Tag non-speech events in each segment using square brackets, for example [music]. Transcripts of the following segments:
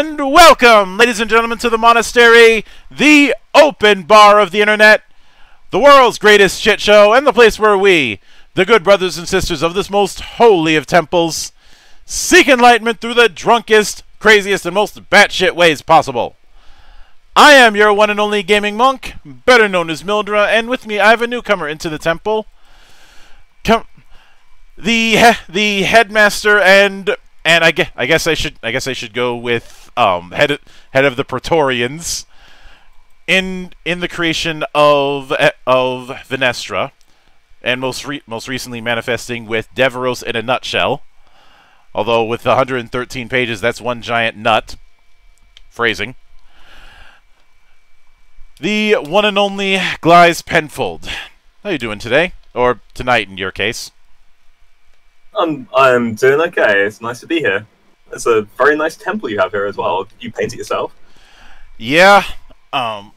And welcome, ladies and gentlemen, to the monastery, the open bar of the internet, the world's greatest shit show, and the place where we, the good brothers and sisters of this most holy of temples, seek enlightenment through the drunkest, craziest, and most batshit ways possible. I am your one and only gaming monk, better known as Mildra, and with me I have a newcomer into the temple. Come, the the headmaster and and I guess I guess I should I guess I should go with um head of, head of the Praetorians in in the creation of of Vynestra, and most re- most recently manifesting with Deveros in a nutshell. Although with 113 pages, that's one giant nut. Phrasing. The one and only Giles Penfold. How you doing today? Or tonight, in your case. I'm I'm doing okay. It's nice to be here. It's a very nice temple you have here as well. You paint it yourself. Yeah. Um.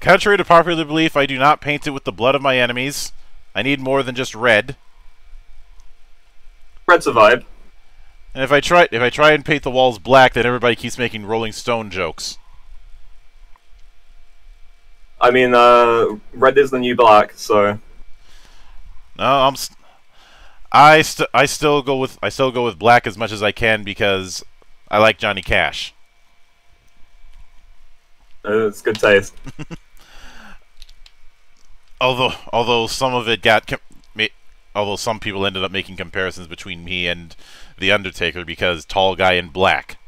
Contrary to popular belief, I do not paint it with the blood of my enemies. I need more than just red. Red's a vibe. And if I try if I try and paint the walls black, then everybody keeps making Rolling Stone jokes. I mean, uh, red is the new black, so No, I'm. I st- I still go with I still go with black as much as I can because I like Johnny Cash. uh, it's good taste. [laughs] Although although some of it got com- although some people ended up making comparisons between me and the Undertaker because tall guy in black.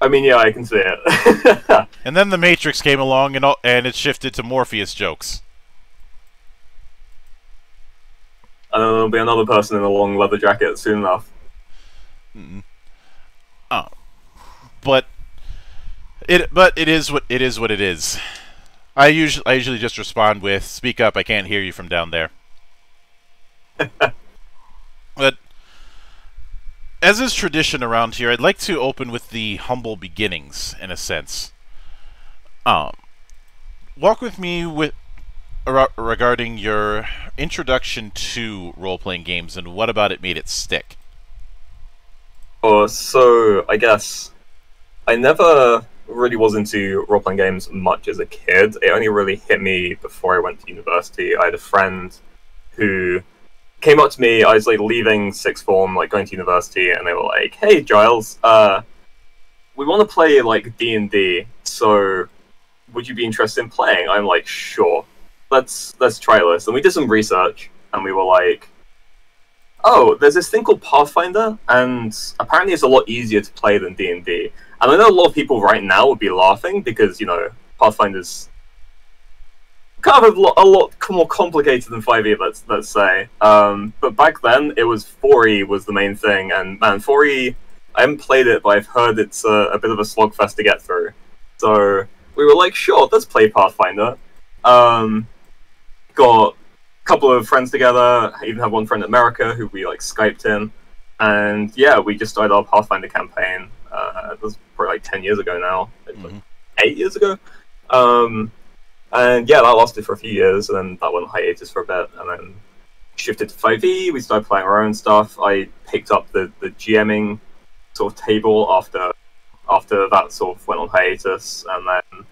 I mean, yeah, I can see it. [laughs] And then the Matrix came along and all- and it shifted to Morpheus jokes. And then there'll be another person in a long leather jacket soon enough. Oh, But it but it is what it is what it is. I usually I usually just respond with "Speak up, I can't hear you from down there." [laughs] but as is tradition around here, I'd like to open with the humble beginnings in a sense. Um, walk with me with regarding your introduction to role-playing games and what about it made it stick. Or so I guess I never really was into role playing games much as a kid. It only really hit me before I went to university. I had a friend who came up to me. I was like leaving sixth form, like going to university, and they were like, "Hey, Giles, uh, we want to play like D and D. So, would you be interested in playing?" I'm like, "Sure, let's let's try this." And we did some research, and we were like, "Oh, there's this thing called Pathfinder, and apparently it's a lot easier to play than D and D." And I know a lot of people right now would be laughing because you know Pathfinder's kind of a lot, a lot more complicated than 5e. Let's let's say. Um, but back then, it was 4e was the main thing, and man, 4e. I haven't played it, but I've heard it's a, a bit of a slogfest to get through. So we were like, sure, let's play Pathfinder. Um, got a couple of friends together. I even have one friend in America who we like Skyped in, and yeah, we just started our Pathfinder campaign. Uh, it was probably like ten years ago now, like Mhm. eight years ago. Um, and yeah, that lasted for a few years, and then that went on hiatus for a bit, and then shifted to 5e. We started playing our own stuff. I picked up the, the GMing sort of table after after that sort of went on hiatus, and then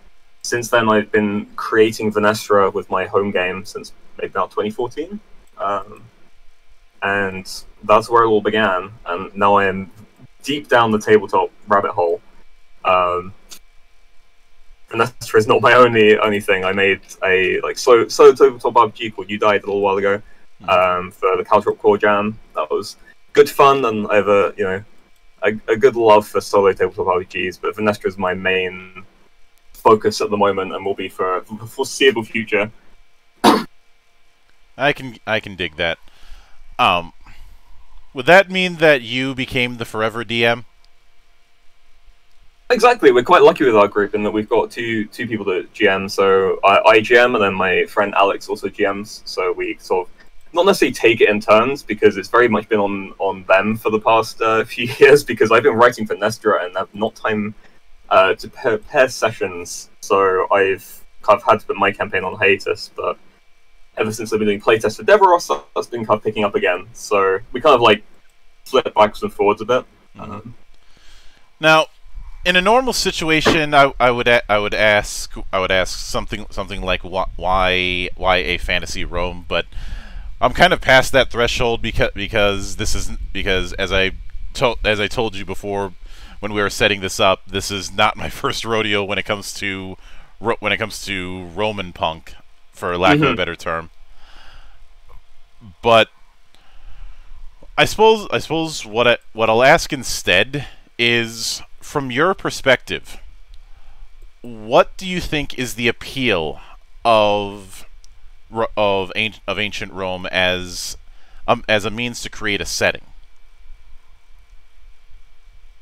since then I've been creating Vynestra with my home game since maybe about 2014. Um, and that's where it all began, and now I am deep down the tabletop rabbit hole. Um, Vynestra is not my only only thing. I made a like solo solo tabletop RPG called You Died a little while ago um, for the Caltrop Core Jam. That was good fun, and I have a you know a, a good love for solo tabletop RPGs. But Vynestra is my main focus at the moment, and will be for the foreseeable future. I can I can dig that. Um, would that mean that you became the forever DM? Exactly, we're quite lucky with our group in that we've got two two people that GM. So I, I GM, and then my friend Alex also GMs. So we sort of not necessarily take it in turns because it's very much been on on them for the past uh, [laughs] few years. Because I've been writing for Nestra and have not time uh, to pair, pair sessions. So I've kind of had to put my campaign on hiatus. But ever since I've been doing playtests for Deveros, that's been kind of picking up again. So we kind of like flip backwards and forwards a bit. Um, Now, in a normal situation, I, I would a- I would ask I would ask something something like wh- why why a fantasy Rome, but I'm kind of past that threshold because because this is because as I told as I told you before when we were setting this up, this is not my [laughs] first rodeo when it comes to ro- when it comes to Roman punk, for lack of a Mhm. better term. But I suppose I suppose what I, what I'll ask instead is from your perspective, what do you think is the appeal of of ancient, of ancient Rome as um, as a means to create a setting?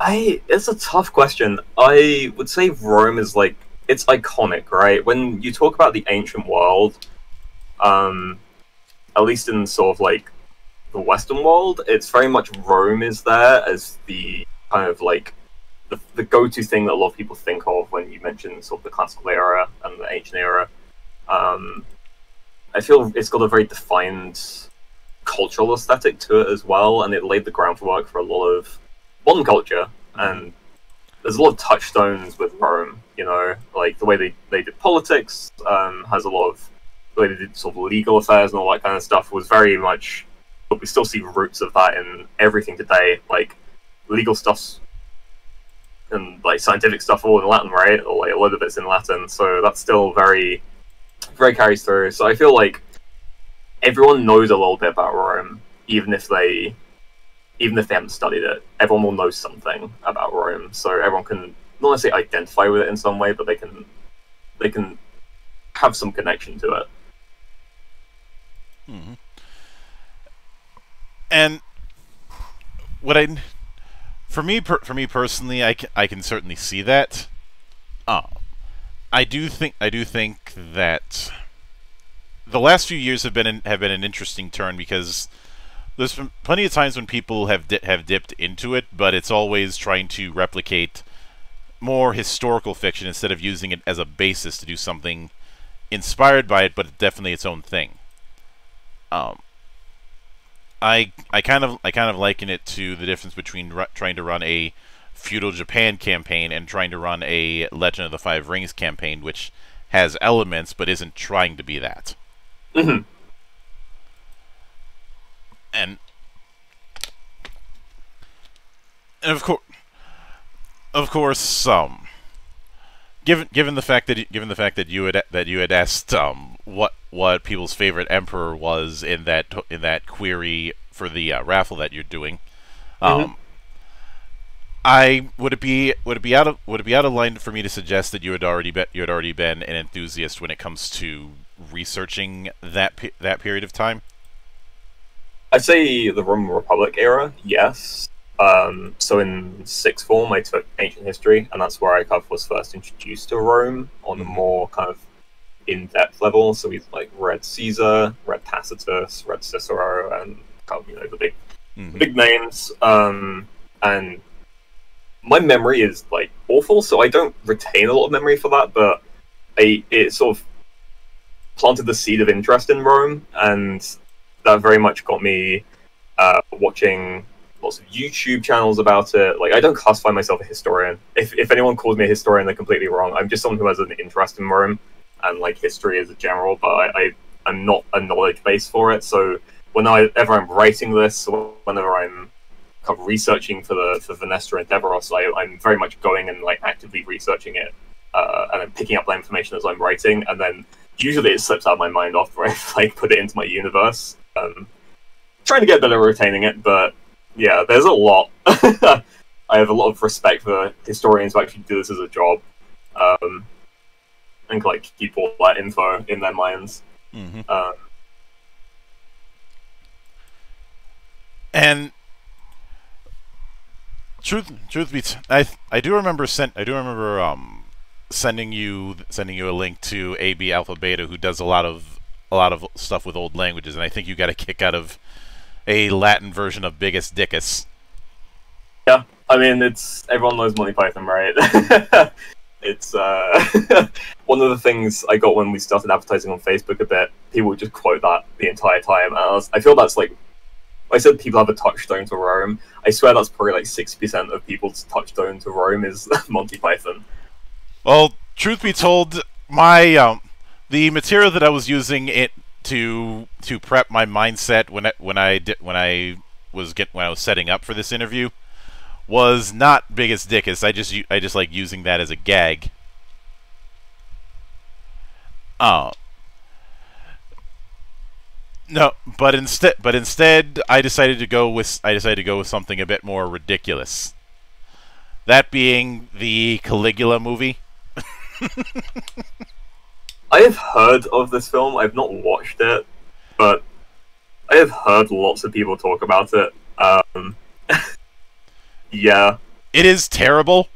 I it's a tough question. I would say Rome is like it's iconic, right? When you talk about the ancient world, um, at least in sort of like the Western world, it's very much Rome is there as the kind of like the, the go-to thing that a lot of people think of when you mention sort of the classical era and the ancient era. Um, I feel it's got a very defined cultural aesthetic to it as well, and it laid the groundwork for a lot of modern culture. And there's a lot of touchstones with Rome, you know, like the way they, they did politics um, has a lot of the way they did sort of legal affairs and all that kind of stuff was very much. But we still see roots of that in everything today, like legal stuffs and like scientific stuff all in Latin, right? Or like a lot of it's in Latin, so that's still very, very carries through. So I feel like everyone knows a little bit about Rome, even if they, even if they haven't studied it. Everyone will know something about Rome, so everyone can not necessarily identify with it in some way, but they can, they can have some connection to it. hmm And what I, for me, for me personally, I can, I can certainly see that. Uh, I do think I do think that the last few years have been an, have been an interesting turn because there's plenty of times when people have di- have dipped into it, but it's always trying to replicate more historical fiction instead of using it as a basis to do something inspired by it, but definitely its own thing. Um, I I kind of I kind of liken it to the difference between trying to run a feudal Japan campaign and trying to run a Legend of the Five Rings campaign, which has elements but isn't trying to be that. hmm And and of course, of course, um, given given the fact that given the fact that you had that you had asked um what what people's favorite emperor was in that in that query for the uh, raffle that you're doing, um, I would it be would it be out of would it be out of line for me to suggest that you had already been you had already been an enthusiast when it comes to researching that pe- that period of time? I'd say the Roman Republic era, yes. Um, so in sixth form, I took ancient history, and that's where I kind of was first introduced to Rome on a more kind of in-depth level. So we like read Caesar, read Tacitus, read Cicero, and kind of you know the big Mhm. big names. Um, and my memory is like awful, so I don't retain a lot of memory for that. But I it sort of planted the seed of interest in Rome, and that very much got me uh, watching lots of YouTube channels about it. Like I don't classify myself a historian. If if anyone calls me a historian, they're completely wrong. I'm just someone who has an interest in Rome and like history as a general, but I, I I'm not a knowledge base for it. So whenever I'm writing this, whenever I'm kind of researching for the for Vynestra and Deveros, I, I'm very much going and like actively researching it, uh, and then picking up that information as I'm writing, and then usually it slips out of my mind after [laughs] I like put it into my universe. Um, trying to get better at retaining it, but yeah, there's a lot. [laughs] I have a lot of respect for historians who actually do this as a job, um, and like keep all that info in their minds. hmm Uh, And truth, truth be, t- I I do remember sent I do remember um sending you sending you a link to AB Alpha Beta who does a lot of a lot of stuff with old languages, and I think you got a kick out of a Latin version of Biggest Dickus. Yeah, I mean, it's everyone knows Monty Python, right? [laughs] it's uh, [laughs] one of the things I got when we started advertising on Facebook a bit. People would just quote that the entire time, and I, was, I feel that's like I said people have a touchstone to Rome. I swear that's probably like sixty percent of people's touchstone to Rome is [laughs] Monty Python. Well, truth be told, my um, the material that I was using it to to prep my mindset when I, when I when I was get when I was setting up for this interview was not biggest dickus. I just I just like using that as a gag. Oh. No, but instead but instead I decided to go with I decided to go with something a bit more ridiculous. That being the Caligula movie. [laughs] I have heard of this film. I've not watched it, but I have heard lots of people talk about it. Um, [laughs] yeah, it is terrible,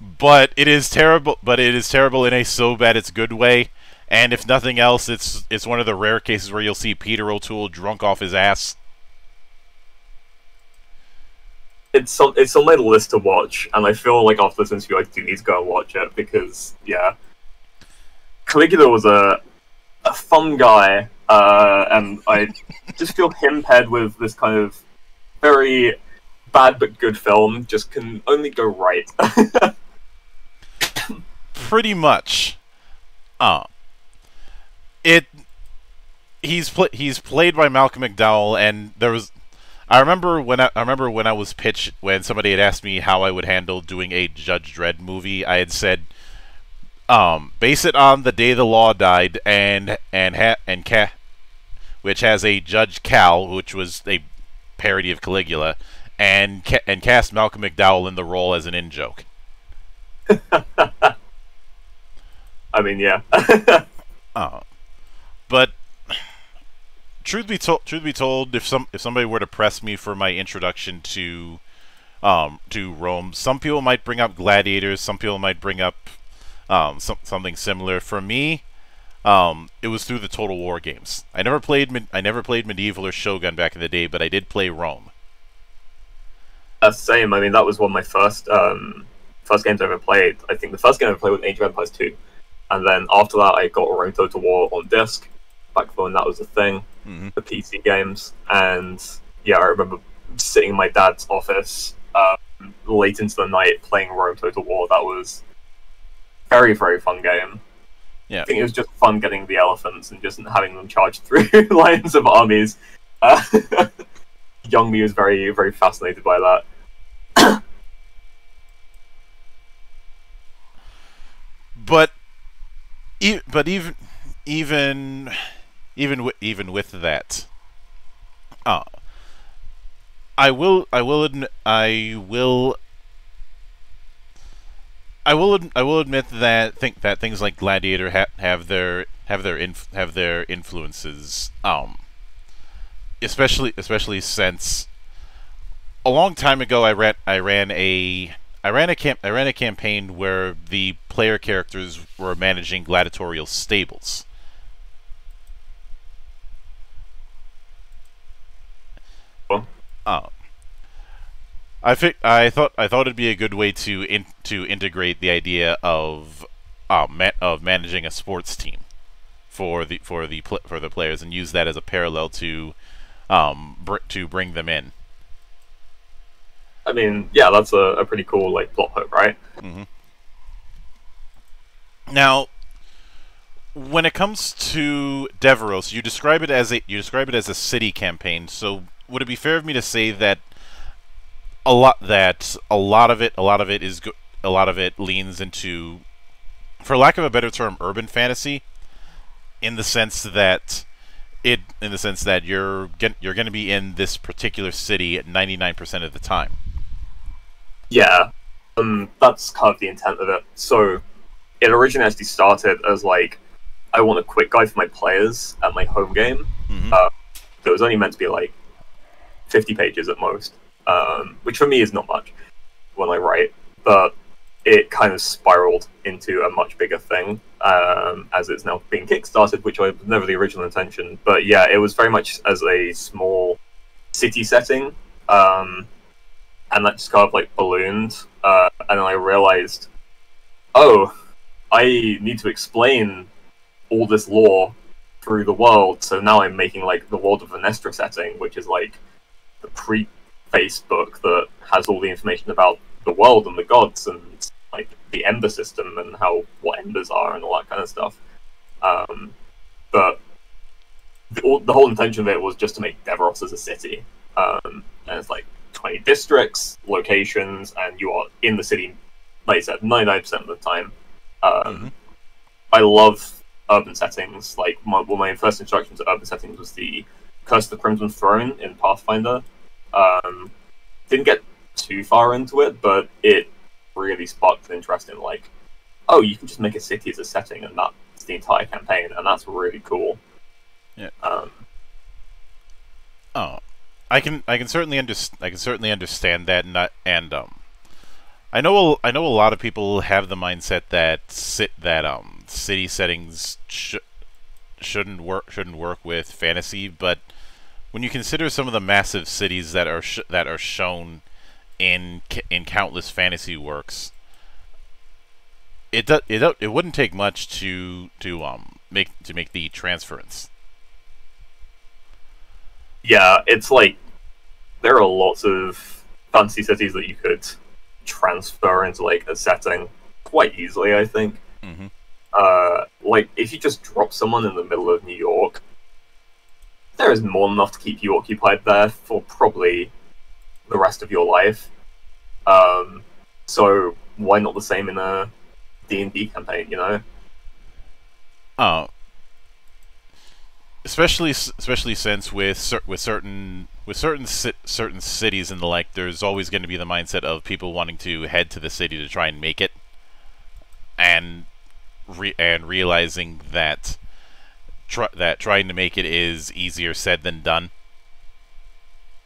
but it is terrible. But it is terrible in a so bad it's good way. And if nothing else, it's it's one of the rare cases where you'll see Peter O'Toole drunk off his ass. It's on it's on my list to watch, and I feel like after to you, I do need to go and watch it because yeah, Caligula was a a fun guy, uh, and I just feel him paired with this kind of very bad but good film just can only go right. [laughs] Pretty much. Uh, it he's pl- he's played by Malcolm McDowell, and there was I remember when I, I, remember when I was pitched when somebody had asked me how I would handle doing a Judge Dredd movie. I had said, um, base it on the day the law died, and and ha- and ca- which has a Judge Cal, which was a parody of Caligula, and ca- and cast Malcolm McDowell in the role as an in joke. [laughs] I mean, yeah. [laughs] uh, but truth be told, truth be told, if some if somebody were to press me for my introduction to um, to Rome, some people might bring up gladiators, some people might bring up um, some, something similar. For me, um, it was through the Total War games. I never played I never played medieval or Shogun back in the day, but I did play Rome. That's the same. I mean, that was one of my first um, first games I ever played. I think the first game I ever played was Age of Empires 2. And then after that, I got Rome Total War on disc back when that was a thing, mm-hmm. the PC games. And yeah, I remember sitting in my dad's office um, late into the night playing Rome Total War. That was very very fun game. Yeah, I think it was just fun getting the elephants and just having them charge through [laughs] lines of armies. Uh, [laughs] young me was very very fascinated by that. [coughs] but, e- but even even even w- even with that, uh, I will I will I will I will I will admit that think that things like Gladiator ha- have their have their inf- have their influences um especially especially since a long time ago I ran I ran a I ran a camp I ran a campaign where the player characters were managing gladiatorial stables. Oh. I fi- I thought I thought it'd be a good way to in- to integrate the idea of uh, ma- of managing a sports team for the for the pl- for the players and use that as a parallel to um br- to bring them in. I mean, yeah, that's a, a pretty cool like plot hook, right? Mm-hmm. Now, when it comes to Deveros, you describe it as a you describe it as a city campaign. So, would it be fair of me to say that a lot that a lot of it a lot of it is go- a lot of it leans into, for lack of a better term, urban fantasy, in the sense that it in the sense that you're get, you're going to be in this particular city at 99% of the time. Yeah, um, that's kind of the intent of it. So, it originally actually started as like, I want a quick guide for my players at my home game. Mhm. Uh, it was only meant to be like 50 pages at most, um, which for me is not much when I write, but it kind of spiraled into a much bigger thing um, as it's now being kickstarted, which was never the original intention. But yeah, it was very much as a small city setting. Um, and that just kind of like ballooned. Uh, and then I realized, oh, I need to explain all this lore through the world. So now I'm making like the world of Vynestra setting, which is like the pre-Facebook that has all the information about the world and the gods and like the Ember system and how what Embers are and all that kind of stuff. Um, but the, all, the whole intention of it was just to make Deveros as a city, um, and it's like 20 districts, locations, and you are in the city, like I said, 99% of the time. Um, Mhm. I love urban settings. Like, my, one of my first introduction to urban settings was the Curse of the Crimson Throne in Pathfinder. Um, didn't get too far into it, but it really sparked an interest in, like, oh, you can just make a city as a setting, and that's the entire campaign, and that's really cool. Yeah. Um, Oh, I can I can certainly underst- I can certainly understand that, and and um, I know a, I know a lot of people have the mindset that sit that um city settings sh- shouldn't work shouldn't work with fantasy, but when you consider some of the massive cities that are sh- that are shown in in countless fantasy works, it do- it do- it wouldn't take much to to um make to make the transference. yeah, it's like there are lots of fantasy cities that you could transfer into like a setting quite easily. I think. hmm Uh, like if you just drop someone in the middle of New York, there is more than enough to keep you occupied there for probably the rest of your life. Um, so why not the same in a D and D campaign? You know? Oh, especially especially since with with certain with certain ci- certain cities and the like, there's always going to be the mindset of people wanting to head to the city to try and make it, and re- and realizing that that trying to make it is easier said than done.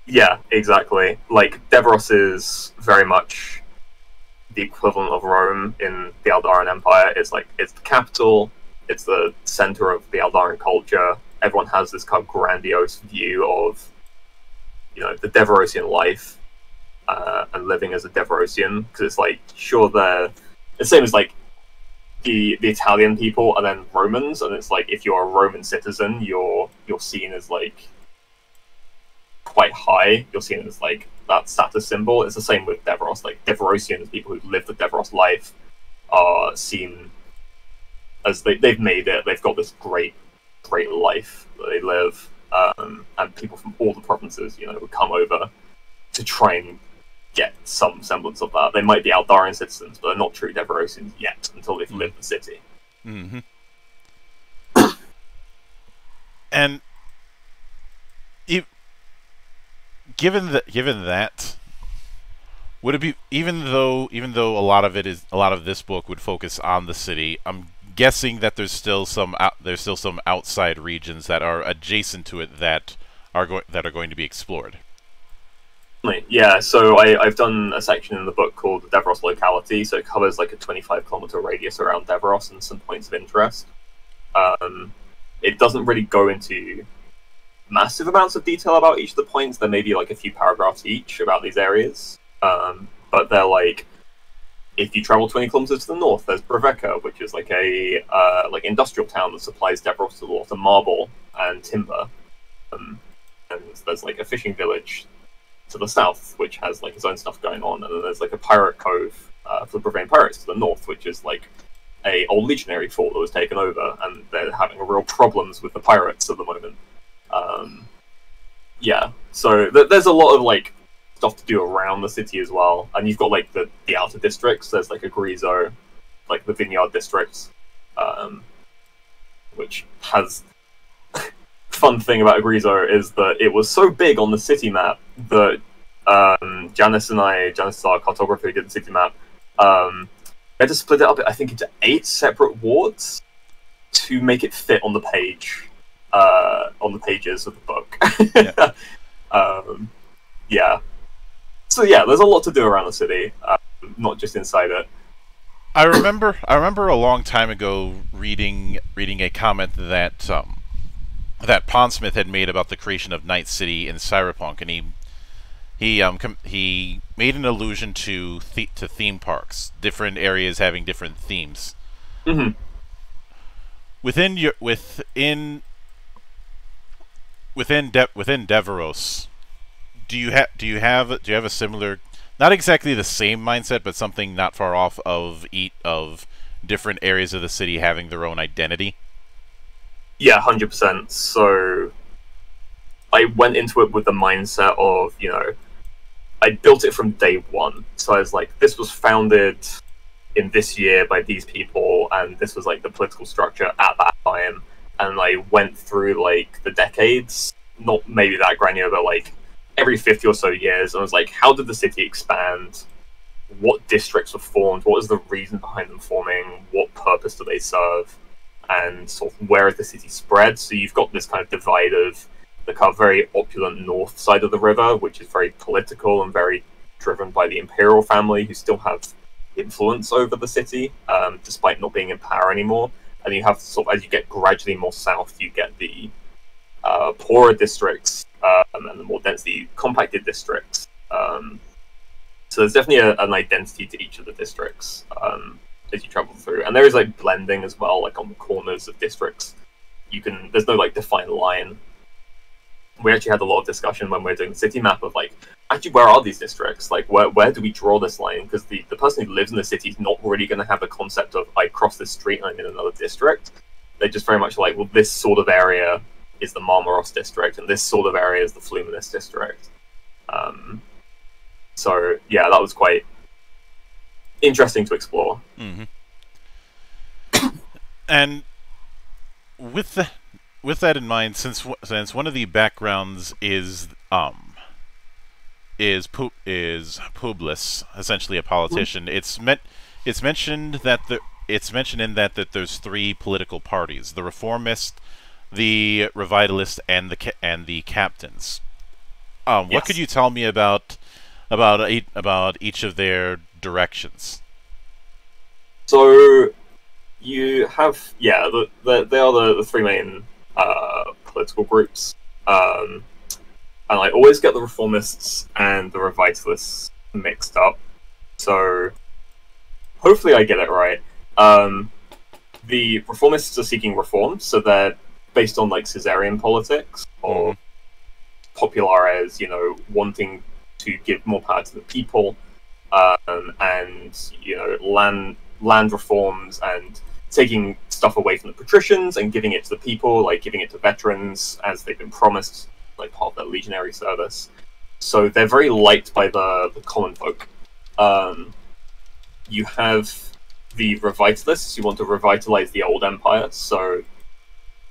Yeah, exactly. Like Deveros is very much the equivalent of Rome in the Aldaran Empire. It's like it's the capital, it's the center of the Aldaran culture. Everyone has this kind of grandiose view of, you know, the Deverosian life uh, and living as a Deverosian. Because it's like, sure, they're the same as like the the Italian people and then Romans, and it's like if you're a Roman citizen, you're you're seen as like quite high. You're seen as like that status symbol. It's the same with Deveros. Like Deverosians, people who live the Deveros life, are seen as they they've made it. They've got this great, great life that they live, um, and people from all the provinces, you know, would come over to try and get some semblance of that. They might be Aldarian citizens, but they're not true Deverosians yet until they've Mm. lived the city. hmm [coughs] and if, given that, given that, would it be even though even though a lot of it is a lot of this book would focus on the city? I'm guessing that there's still some out, there's still some outside regions that are adjacent to it that are going that are going to be explored. Yeah, so I, I've done a section in the book called the Deveros locality, so it covers like a 25 kilometer radius around Deveros and some points of interest. Um, it doesn't really go into massive amounts of detail about each of the points. There may be like a few paragraphs each about these areas, um, but they're like if you travel 20 kilometers to the north, there's Breveka, which is like a uh, like industrial town that supplies Deveros with a lot of marble and timber. Um, and there's like a fishing village to the south, which has like its own stuff going on, and then there's like a pirate cove uh, for the Brevane pirates to the north, which is like a old legionary fort that was taken over, and they're having real problems with the pirates at the moment. Um, yeah, so th- there's a lot of like stuff to do around the city as well, and you've got like the the outer districts. There's like Agrizo, like the Vineyard district, um, which has fun thing about Agrizo is that it was so big on the city map that um, Janice and I, Janice our cartographer did the city map, um, we had to split it up, I think, into eight separate wards to make it fit on the page, uh, on the pages of the book. Yeah. [laughs] um, yeah. So yeah, there's a lot to do around the city, um, not just inside it. I remember I remember a long time ago reading reading a comment that um, that Pondsmith had made about the creation of Night City in Cyberpunk, and he he um com- he made an allusion to the- to theme parks, different areas having different themes hmm within your within within De- within Deveros. do you have do you have do you have a similar, not exactly the same mindset, but something not far off of eat of different areas of the city having their own identity? Yeah, hundred percent. So I went into it with the mindset of you know I built it from day one. So I was like, this was founded in this year by these people, and this was like the political structure at that time. And I went through like the decades, not maybe that granular, but like every 50 or so years. And I was like, how did the city expand? What districts were formed? What was the reason behind them forming? What purpose do they serve? And sort of where the city spread? So you've got this kind of divide of the kind of very opulent north side of the river, which is very political and very driven by the imperial family, who still have influence over the city, um, despite not being in power anymore. And you have sort of as you get gradually more south, you get the uh, poorer districts um, and the more densely compacted districts. Um, so there's definitely a, an identity to each of the districts um, as you travel through, and there is like blending as well, like on the corners of districts. You can there's no like defined line we actually had a lot of discussion when we were doing the city map of like, actually, where are these districts? Like, where where do we draw this line? Because the, the person who lives in the city is not really going to have a concept of I cross this street and I'm in another district. They're just very much like, well, this sort of area is the Marmaros district, and this sort of area is the Fluminus district. Um, so yeah, that was quite interesting to explore. Mm-hmm. [coughs] and with the with that in mind, since since one of the backgrounds is um is Pu- is Publius, essentially a politician, it's meant it's mentioned that the it's mentioned in that that there's three political parties: the Reformist, the Revitalist, and the and the Captains. Um, yes. what could you tell me about about about each of their directions? So you have yeah, the, the, they are the, the three main uh, political groups. Um, and I always get the reformists and the revitalists mixed up. So hopefully I get it right. Um, the reformists are seeking reform, so they're based on like Caesarian politics or mm. populares, you know, wanting to give more power to the people, um, and you know, land land reforms and taking stuff away from the patricians and giving it to the people, like giving it to veterans as they've been promised, like part of their legionary service. So they're very liked by the, the common folk. Um, you have the revitalists who want to revitalize the old empire. So,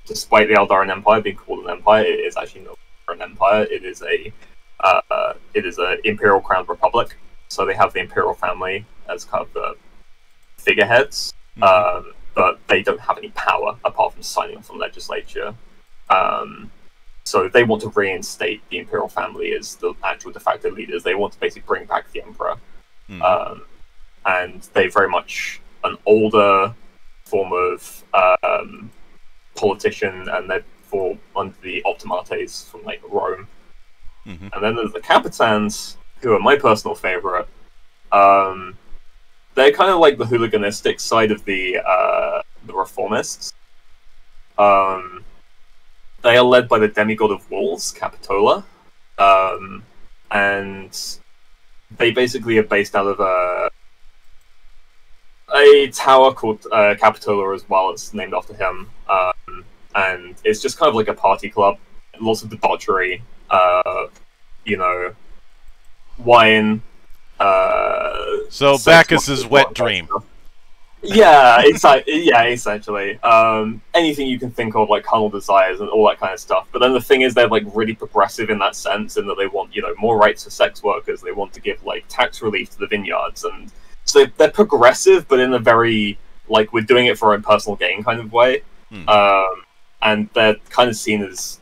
despite the Aldaran Empire being called an empire, it is actually not an empire. It is a uh, it is an imperial crowned republic. So they have the imperial family as kind of the figureheads. Mm-hmm. Um, but they don't have any power apart from signing off on legislature. Um, so they want to reinstate the imperial family as the actual de facto leaders. They want to basically bring back the emperor, mm. um, and they very much an older form of um, politician, and they're for under the optimates from like Rome. Mm-hmm. And then there's the capitans, who are my personal favorite. Um, they're kind of like the hooliganistic side of the uh, the reformists. Um, they are led by the demigod of wolves, Capitola, um, and they basically are based out of a a tower called uh, Capitola as well. It's named after him, um, and it's just kind of like a party club. Lots of debauchery, uh, you know, wine, uh, so Bacchus's wet dream. yeah, exactly. yeah, essentially. Um, anything you can think of, like carnal desires and all that kind of stuff. But then the thing is, they're like really progressive in that sense, in that they want you know more rights for sex workers. They want to give like tax relief to the vineyards, and so they're progressive, but in a very like we're doing it for our own personal gain kind of way. Hmm. Um, and they're kind of seen as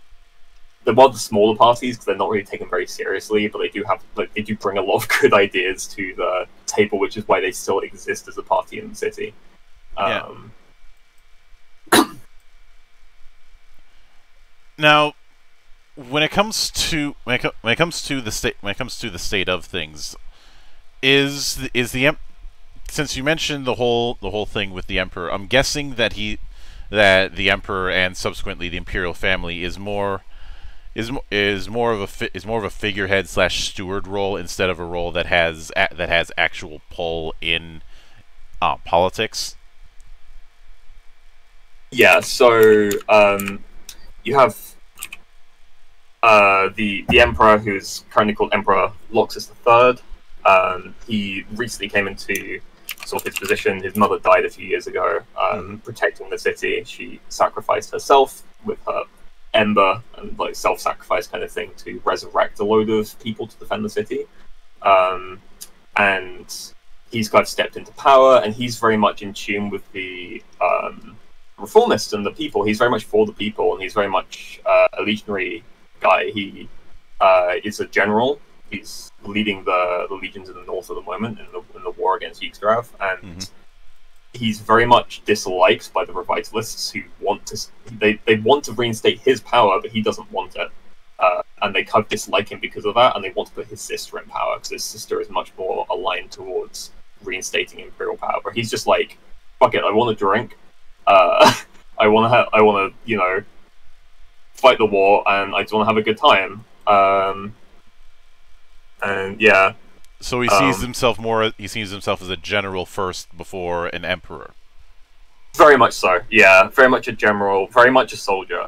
they're one of the smaller parties because they're not really taken very seriously, but they do have like they do bring a lot of [laughs] good ideas to the table, which is why they still exist as a party in the city. Um, yeah. now, when it comes to when it, when it comes to the state when it comes to the state of things, is is the since you mentioned the whole the whole thing with the emperor, I'm guessing that he that the emperor and subsequently the imperial family is more is is more of a is more of a figurehead slash steward role instead of a role that has a- that has actual pull in uh, politics. Yeah, so um, you have uh, the the emperor, who's currently called Emperor Loxus III. Um, he recently came into sort of his position. His mother died a few years ago, um, protecting the city. She sacrificed herself with her ember and like self-sacrifice kind of thing to resurrect a load of people to defend the city. Um, and he's kind of stepped into power, and he's very much in tune with the um, reformists and the people. He's very much for the people, and he's very much uh, a legionary guy. He uh, is a general. He's leading the, the legions in the north at the moment in the, in the war against Yggdrav, and Mhm. He's very much disliked by the revitalists who want to. They they want to reinstate his power, but he doesn't want it. Uh, and they kind of dislike him because of that, and they want to put his sister in power because his sister is much more aligned towards reinstating imperial power. But he's just like, fuck it, I want to drink, uh, [laughs] I want to, I want to, you know, fight the war, and I just want to have a good time. Um, and yeah, So he sees Um, himself more. He sees himself as a general first before an emperor. very much so. Yeah, very much a general, very much a soldier.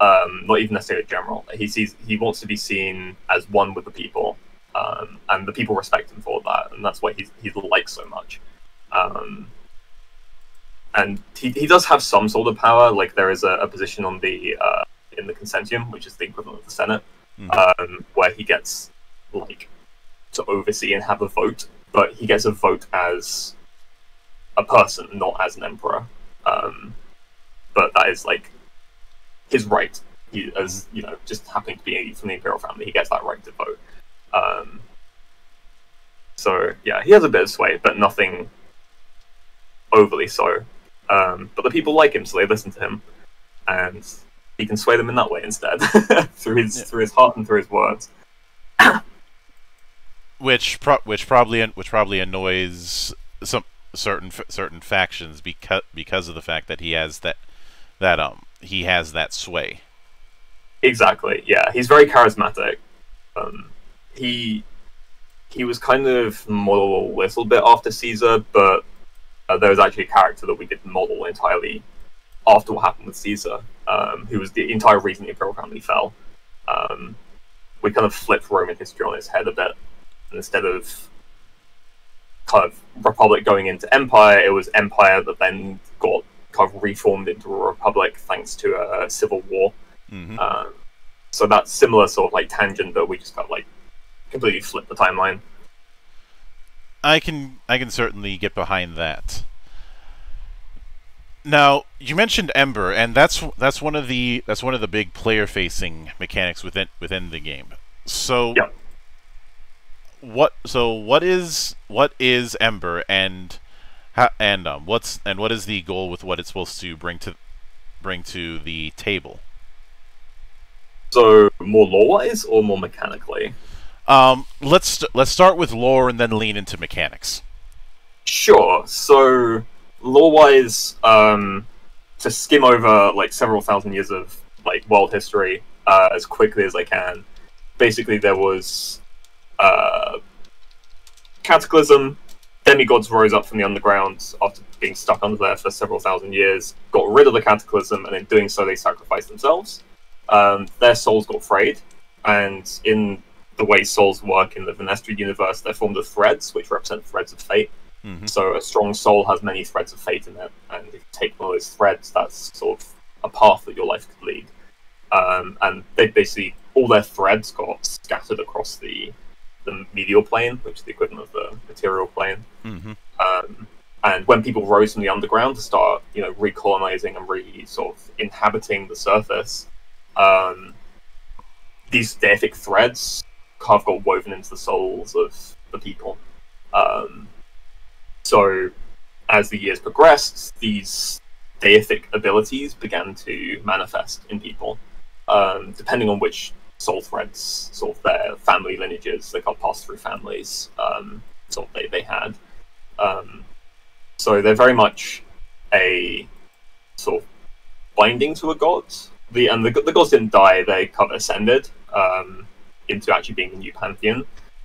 Um, not even necessarily a general. He sees he wants to be seen as one with the people, um, and the people respect him for that, and that's why he's he's liked so much. Um, and he, he does have some sort of power. Like there is a, a position on the uh, in the Consentium, which is the equivalent of the Senate, Mhm. um, where he gets like to oversee and have a vote, but he gets a vote as a person, not as an emperor. Um, but that is like his right. He, as you know, just happening to be from the imperial family, he gets that right to vote. Um, so yeah, he has a bit of sway, but nothing overly so. Um, but the people like him, so they listen to him, and he can sway them in that way instead [laughs] through his Yeah. through his heart and through his words. [clears throat] which pro- which probably which probably annoys some certain certain factions because because of the fact that he has that that um he has that sway. Exactly. Yeah, he's very charismatic. Um, he he was kind of modeled a little bit after Caesar, but uh, there was actually a character that we didn't model entirely after what happened with Caesar, um, who was the entire reason the imperial family fell. Um, we kind of flipped Roman history on its head a bit. Instead of kind of republic going into empire, it was empire that then got kind of reformed into a republic thanks to a civil war. hmm Um, so that's similar sort of like tangent, but we just got like completely flipped the timeline. I can I can certainly get behind that. Now you mentioned Ember, and that's that's one of the that's one of the big player facing mechanics within within the game. So Yep. What so what is what is Ember and and um what's and what is the goal with what it's supposed to bring to bring to the table? So more lore-wise or more mechanically? Um, let's st- let's start with lore and then lean into mechanics. Sure. So lore-wise, um, to skim over like several thousand years of like world history uh, as quickly as I can. Basically, there was uh, cataclysm. Demigods rose up from the underground after being stuck under there for several thousand years. Got rid of the cataclysm, and in doing so, they sacrificed themselves. Um, their souls got frayed, and in the way souls work in the Venestri universe, they're formed of threads, which represent threads of fate. hmm So a strong soul has many threads of fate in it, and if you take one of those threads, that's sort of a path that your life could lead. Um, and they basically all their threads got scattered across the the medial plane, which is the equivalent of the material plane. hmm Um, and when people rose from the underground to start, you know, recolonizing and re sort of inhabiting the surface, um, these deific threads kind of got woven into the souls of the people. Um, so, as the years progressed, these deific abilities began to manifest in people, um, depending on which soul threads, sort of their family lineages, they got passed through families, um, sort of they, they had. Um, so they're very much a sort of binding to a god, the and the, the gods didn't die; they kind of ascended um, into actually being the new pantheon.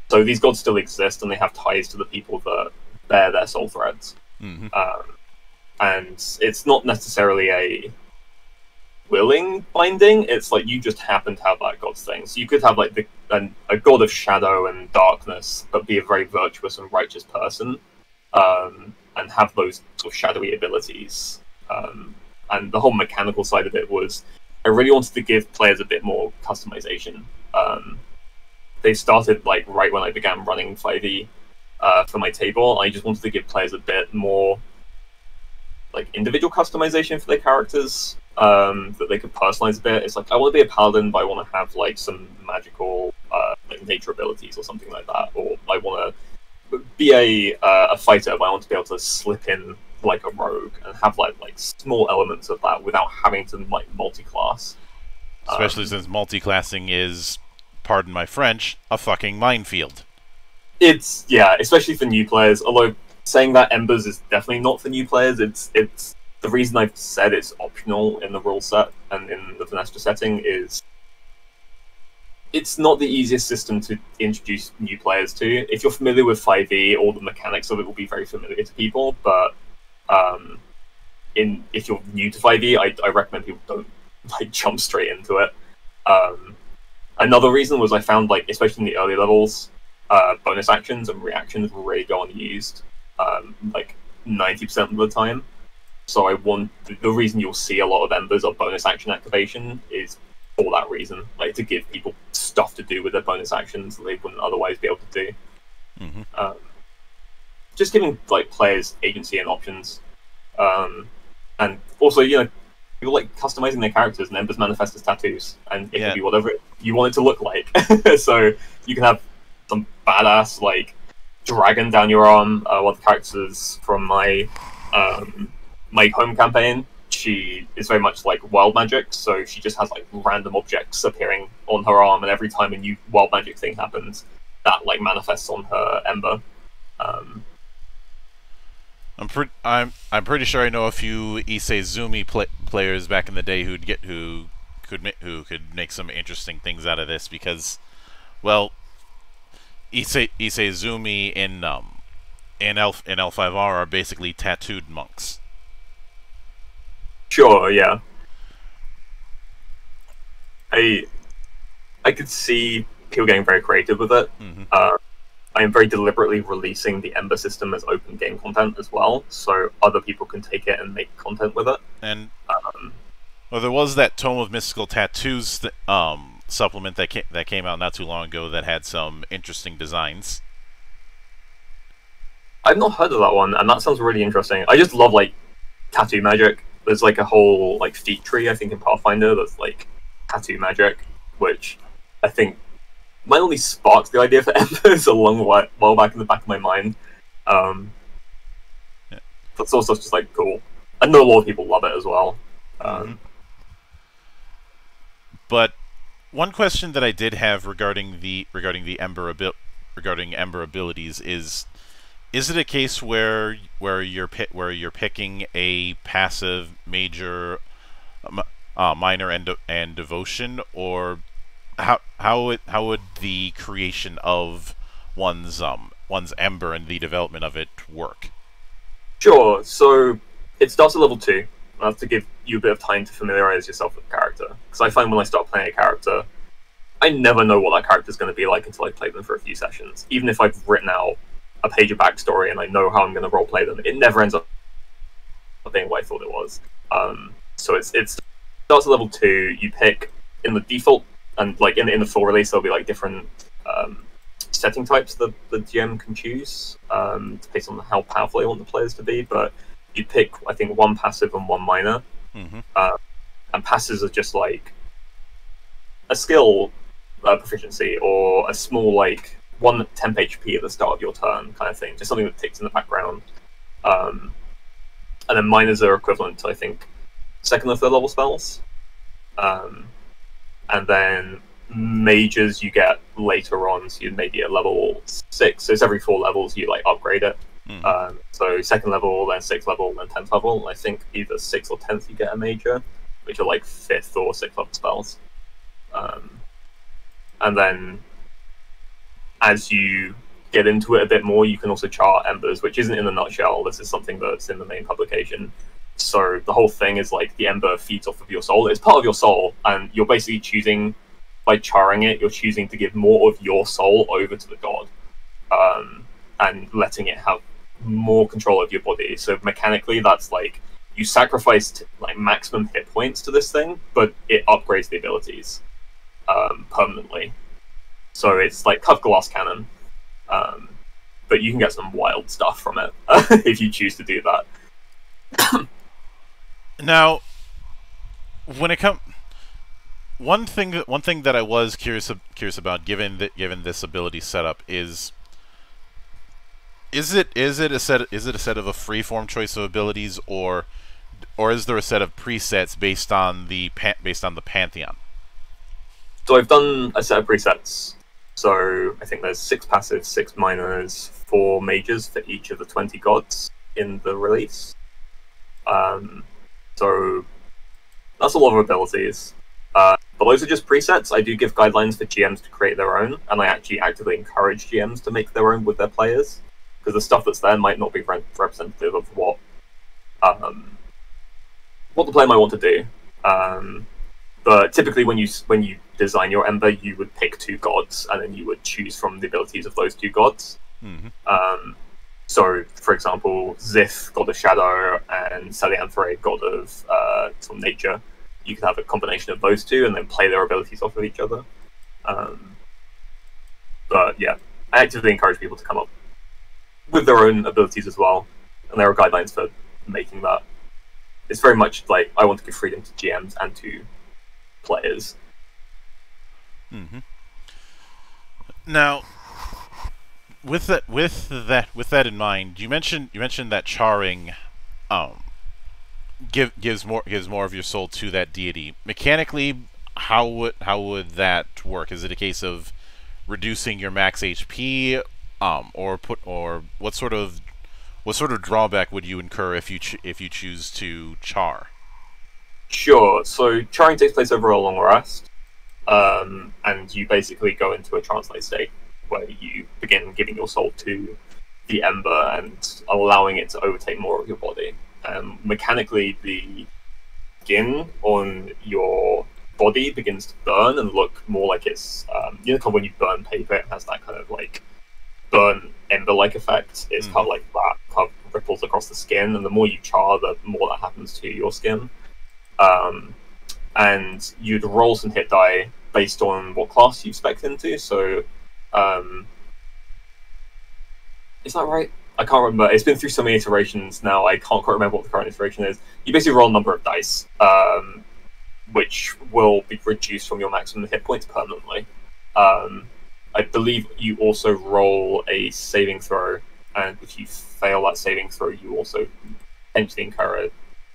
So these gods still exist, and they have ties to the people that bear their soul threads. hmm Um, and it's not necessarily a willing binding. It's like you just happen to have that god's thing. So you could have like the, an, a god of shadow and darkness, but be a very virtuous and righteous person, um, and have those sort of shadowy abilities. Um, and the whole mechanical side of it was, I really wanted to give players a bit more customization. Um, they started like right when I began running 5e uh, for my table. I just wanted to give players a bit more like individual customization for their characters um, that they could personalize a bit. It's like I want to be a paladin, but I want to have like some magical uh, like nature abilities or something like that, or I want to be a uh, a fighter, but I want to be able to slip in like a rogue and have like like small elements of that without having to like multi-class. Especially Um, since multi-classing is, pardon my French, a fucking minefield. it's yeah, especially for new players. Although saying that Embers is definitely not for new players. It's it's the reason I've said it's optional in the rule set and in the Vynestra setting is it's not the easiest system to introduce new players to. If you're familiar with 5e, all the mechanics of it will be very familiar to people, but um, in if you're new to 5e, I, I recommend people don't [laughs] like jump straight into it. Um, another reason was I found like especially in the early levels, uh, bonus actions and reactions were really go unused, um, like ninety percent of the time. So I want the reason you'll see a lot of embers or bonus action activation is for that reason, like to give people stuff to do with their bonus actions that they wouldn't otherwise be able to do. hmm Um, just giving like players agency and options, um, and also you know people like customizing their characters and embers manifest as tattoos, and it Yeah. can be whatever you want it to look like. [laughs] so you can have some badass like dragon down your arm. Uh, one of the characters from my um, my home campaign, she is very much like wild magic, so she just has like random objects appearing on her arm, and every time a new wild magic thing happens, that like manifests on her ember. Um, I'm pretty. I'm. I'm pretty sure I know a few Ise Zumi pla players back in the day who'd get who could who could make some interesting things out of this because, well, Issei Ise Zumi in um in L in L5R are basically tattooed monks. Sure, yeah. I I could see people getting very creative with it. hmm Uh, I am very deliberately releasing the Ember system as open game content as well, so other people can take it and make content with it. And Um, well, there was that Tome of Mystical Tattoos th- um supplement that came that came out not too long ago that had some interesting designs. I've not heard of that one, and that sounds really interesting. I just love like tattoo magic. There's like a whole like feat tree I think in Pathfinder that's like tattoo magic, which I think might only sparked the idea for [laughs] Embers a long while, while back in the back of my mind. Um, Yeah. That's also just like cool. I know a lot of people love it as well. Um, But one question that I did have regarding the regarding the Ember abil- regarding Ember abilities is is it a case where where you're where you're picking a passive major uh, minor and and devotion or how how it, how would the creation of one's um one's Ember and the development of it work? Sure. So it starts at level two. I have to give you a bit of time to familiarize yourself with the character. Because I find when I start playing a character, I never know what that character is going to be like until I play them for a few sessions. Even if I've written out a page of backstory and I know how I'm going to roleplay them, it never ends up being what I thought it was. Um, so it's it starts at level two. You pick in the default and like in in the full release, there'll be like different um, setting types that the GM can choose um, based on how powerful they want the players to be. But you pick, I think, one passive and one minor, hmm and passives are just like a skill uh, proficiency or a small like one temp HP at the start of your turn kind of thing, just something that ticks in the background. Um, and then minors are equivalent to I think second or third level spells. Um, and then majors you get later on, so you maybe at level six. So it's every four levels you like upgrade it. hmm Um, so second level, then sixth level, then tenth level. And I think either sixth or tenth you get a major. which are like fifth or sixth level spells. Um, and then as you get into it a bit more, you can also char embers, which isn't in the nutshell. This is something that's in the main publication. So the whole thing is like the ember feeds off of your soul. It's part of your soul, and you're basically choosing by charring it, you're choosing to give more of your soul over to the god, um, and letting it have more control of your body. So mechanically, that's like you sacrificed like maximum hit points to this thing, but it upgrades the abilities um, permanently. So it's like cut glass cannon, um, but you can get some wild stuff from it [laughs] if you choose to do that. [coughs] now, when it comes, one thing that one thing that I was curious curious about, given that given this ability setup, is is it is it a set is it a set of a freeform choice of abilities or or is there a set of presets based on the based on the pantheon? So I've done a set of presets. So I think there's six passives, six minors, four majors for each of the twenty gods in the release. Um, so that's a lot of abilities. Uh, but those are just presets. I do give guidelines for GMs to create their own, and I actually actively encourage GMs to make their own with their players because the stuff that's there might not be representative of what um, what the player might want to do. Um, but typically, when you when you design your ember, you would pick two gods, and then you would choose from the abilities of those two gods. Mm-hmm. Um, so, for example, Zith, god of shadow, and Celianthrae, god of uh, nature. You could have a combination of those two, and then play their abilities off of each other. Um, but yeah, I actively encourage people to come up with their own abilities as well, and there are guidelines for making that. It's very much like I want to give freedom to GMs and to players. Mm-hmm. Now, with that, with that, with that in mind, you mentioned you mentioned that charring, um, give gives more gives more of your soul to that deity. Mechanically, how would how would that work? Is it a case of reducing your max HP, um, or put or what sort of what sort of drawback would you incur if you if you choose to char? Sure. So charring takes place over a long rest, um, and you basically go into a trance-like state where you begin giving your soul to the ember and allowing it to overtake more of your body. Um, mechanically, the skin on your body begins to burn and look more like it's um, you know kind of when you burn paper, it has that kind of like burn ember like effect. It's mm. kind of like that kind of ripples across the skin, and the more you char, the more that happens to your skin. Um, and you'd roll some hit die based on what class you spec into. So, um, is that right? I can't remember. It's been through so many iterations now. I can't quite remember what the current iteration is. You basically roll a number of dice, um, which will be reduced from your maximum hit points permanently. Um, I believe you also roll a saving throw, and if you fail that saving throw, you also potentially incur a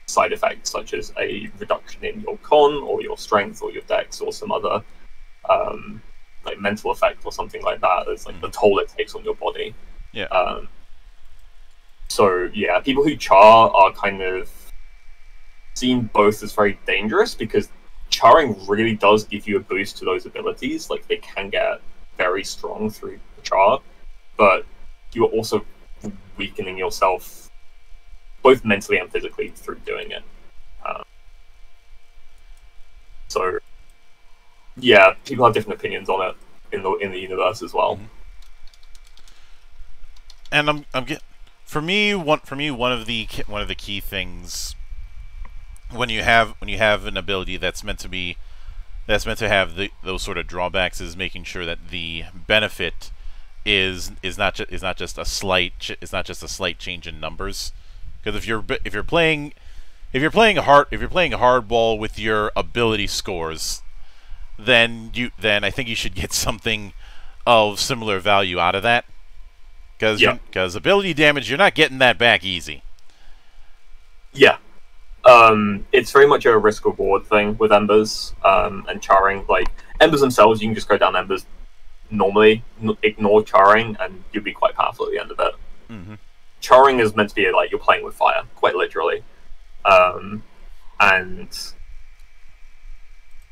side effects such as a reduction in your con or your strength or your dex or some other um, like mental effect or something like that. It's like the toll it takes on your body. Yeah. Um, so yeah, people who char are kind of seen both as very dangerous because charring really does give you a boost to those abilities. Like they can get very strong through the char, but you're also weakening yourself both mentally and physically through doing it. Um, so, yeah, people have different opinions on it in the in the universe as well. Mm-hmm. And I'm I'm get for me one for me one of the one of the key things when you have when you have an ability that's meant to be that's meant to have the, those sort of drawbacks is making sure that the benefit is is not just is not just a slight is not just a slight change in numbers because if you're if you're playing if you're playing a hard if you're playing a hardball with your ability scores then you then I think you should get [laughs] something of similar value out of that because because ability damage you're not getting that back easy yeah um, it's very much a risk reward thing with embers um, and charring. Like embers themselves, you can just go down embers normally, ignore charring, and you'll be quite powerful at the end of it. Mm-hmm. Charring is meant to be like you're playing with fire, quite literally. Um, and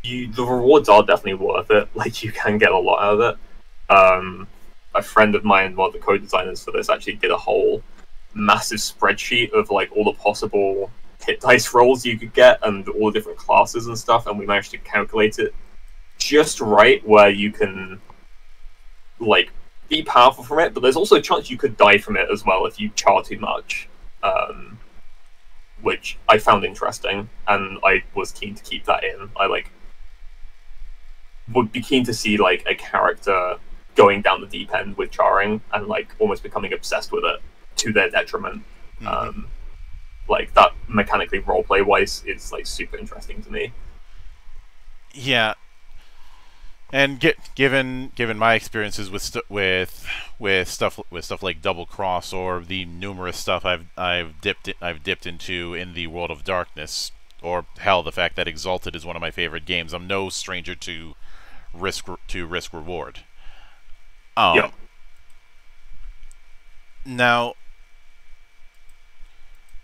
you the rewards are definitely worth it. [laughs] Like you can get a lot out of it. Um, a friend of mine, one of the co-designers for this, actually did a whole massive spreadsheet of like all the possible hit dice rolls you could get and all the different classes and stuff, and we managed to calculate it just right where you can like be powerful from it, but there's also a chance you could die from it as well if you char too much. Um, which I found interesting, and I was keen to keep that in. I like would be keen to see like a character going down the deep end with charring and like almost becoming obsessed with it to their detriment. Mm-hmm. Um, like that mechanically roleplay wise is like super interesting to me. Yeah, and get, given given my experiences with with with stuff with stuff like Double Cross or the numerous stuff I've I've dipped in, I've dipped into in the world of darkness, or hell, the fact that Exalted is one of my favorite games, I'm no stranger to risk to risk reward. Um, yep. Now,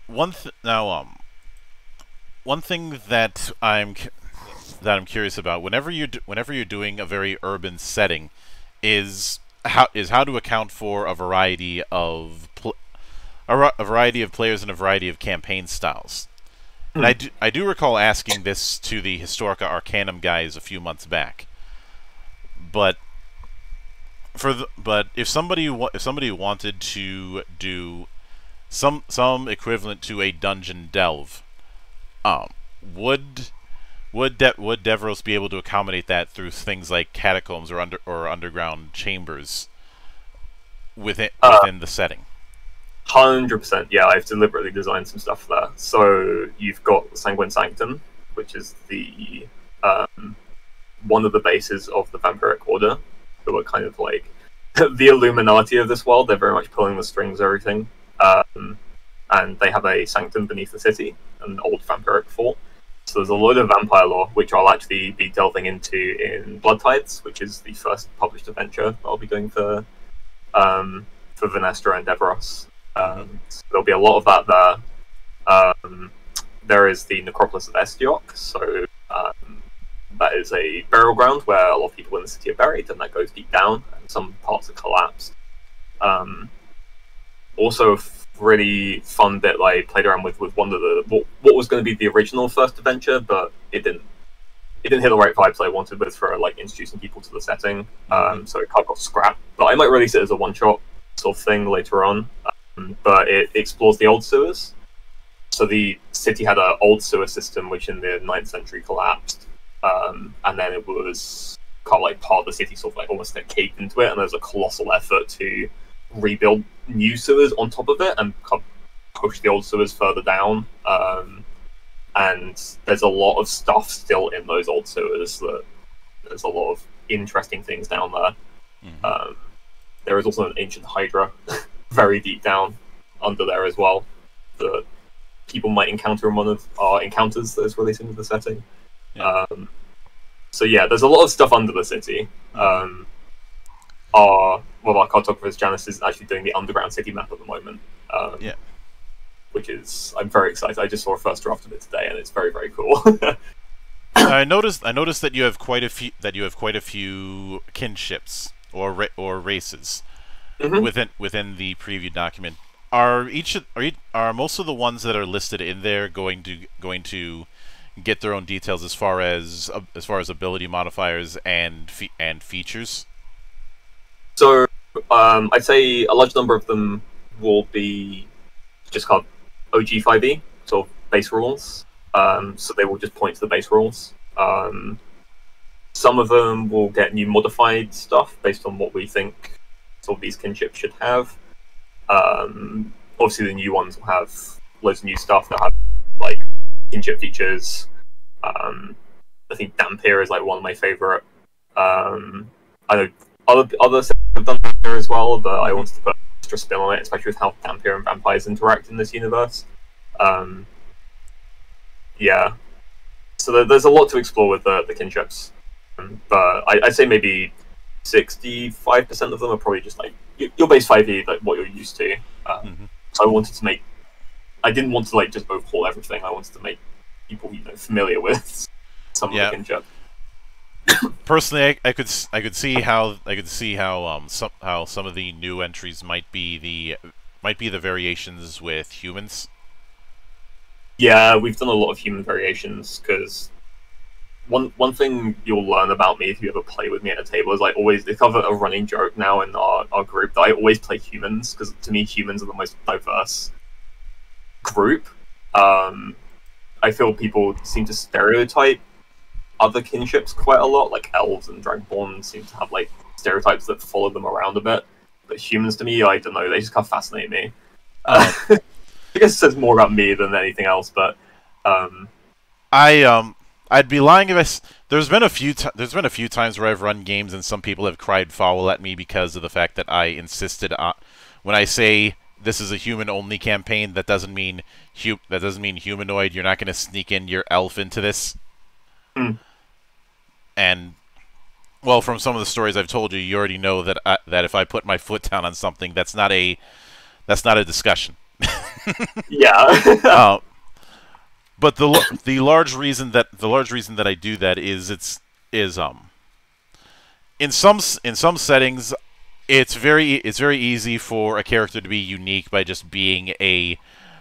one now um, one thing that I'm that I'm curious about whenever you whenever you're doing a very urban setting, is how is how to account for a variety of a, a, variety of players and a variety of campaign styles. And I hmm. do, I do recall asking this to the Historica Arcanum guys a few months back. But for the, but if somebody if somebody wanted to do some some equivalent to a dungeon delve, um, would would De- would Deveros be able to accommodate that through things like catacombs or under or underground chambers within uh, within the setting? Hundred percent. Yeah, I've deliberately designed some stuff there. So you've got Sanguine Sanctum, which is the um, one of the bases of the Vampiric Order, who are kind of like [laughs] the Illuminati of this world. They're very much pulling the strings, everything. Um, and they have a sanctum beneath the city, an old vampiric fort. So there's a load of vampire lore, which I'll actually be delving into in Blood Tides, which is the first published adventure I'll be doing for um, for Vynestra and Deveros. Um, so there'll be a lot of that there. Um, there is the Necropolis of Estioch, so um, that is a burial ground where a lot of people in the city are buried, and that goes deep down, and some parts are collapsed. Um, also, really fun bit I played around with with one of the what, what was going to be the original first adventure, but it didn't it didn't hit the right vibes I wanted with for like introducing people to the setting. Um, so it kind of got scrapped. But I might release it as a one shot sort of thing later on. Um, but it explores the old sewers. So the city had an old sewer system which in the 9th century collapsed, um, and then it was kind of like part of the city sort of like almost like caved into it, and there's a colossal effort to rebuild new sewers on top of it and push the old sewers further down. Um, and there's a lot of stuff still in those old sewers that there's a lot of interesting things down there. Mm-hmm. Um, there is also an ancient hydra [laughs] very deep down under there as well that people might encounter in one of our encounters that's released into the setting. Yeah. Um, so yeah, there's a lot of stuff under the city. Mm-hmm. Um, our one of our cartographers, Janice, is actually doing the underground city map at the moment. Um, yeah. Which is, I'm very excited. I just saw a first draft of it today, and it's very, very cool. [laughs] I noticed. I noticed that you have quite a few. That you have quite a few kinships or ra or races mm-hmm. within within the preview document. Are each are are most of the ones that are listed in there going to going to get their own details as far as as far as ability modifiers and fe and features? So um, I'd say a large number of them will be just called OG5e, so base rules. Um, so they will just point to the base rules. Um, some of them will get new modified stuff based on what we think sort of these kinships should have. Um, obviously, the new ones will have loads of new stuff that have like kinship features. Um, I think Dhampir is like one of my favorite. Um, I know other other have done there as well, but I wanted to put extra spin on it, especially with how Dhampir and vampires interact in this universe. Um, yeah, so there's a lot to explore with the, the kinships, um, but I, would say maybe sixty-five percent of them are probably just like your base five E, like what you're used to. Um, mm-hmm. So I wanted to make, I didn't want to like just overhaul everything. I wanted to make people you know familiar with [laughs] some yeah. of the kinship. Personally, I, I could I could see how I could see how um some how some of the new entries might be the might be the variations with humans. Yeah, we've done a lot of human variations because one one thing you'll learn about me if you ever play with me at a table is I always it's kind of a running joke now in our, our group that I always play humans because to me humans are the most diverse group. Um, I feel people seem to stereotype other kinships quite a lot, like elves and dragonborn seem to have like stereotypes that follow them around a bit. But humans, to me, I don't know, they just kind of fascinate me. Uh, [laughs] I guess it says more about me than anything else, but um, I um I'd be lying if I there's been a few there's been a few times where I've run games and some people have cried foul at me because of the fact that I insisted on when I say this is a human only campaign that doesn't mean hu- that doesn't mean humanoid you're not going to sneak in your elf into this. Hmm. And well from some of the stories I've told you you already know that I, that if I put my foot down on something that's not a that's not a discussion. [laughs] yeah. [laughs] uh, but the the large reason that the large reason that I do that is it's is um in some in some settings it's very it's very easy for a character to be unique by just being a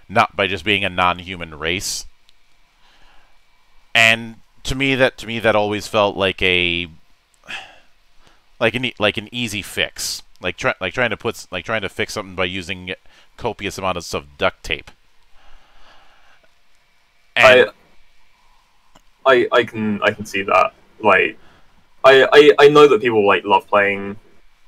not by just being a non-human race. And to me that to me that always felt like a like an like an easy fix. Like try, like trying to put like trying to fix something by using copious amounts of duct tape. And, I, I, I can, I can see that. Like, I, I, I know that people like love playing,